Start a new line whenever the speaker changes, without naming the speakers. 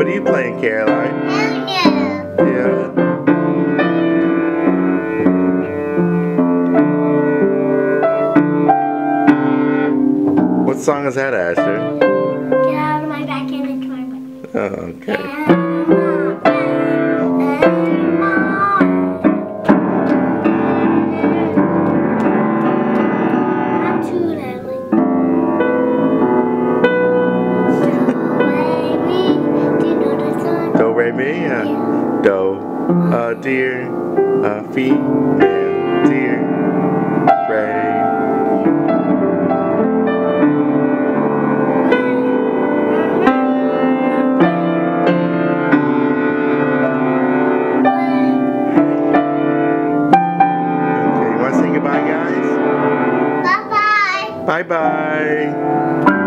what are you playing, Caroline? Yeah. What song is that, Asher? Okay. Uh, do, uh, deer, uh, female,
Bye bye.
Bye bye.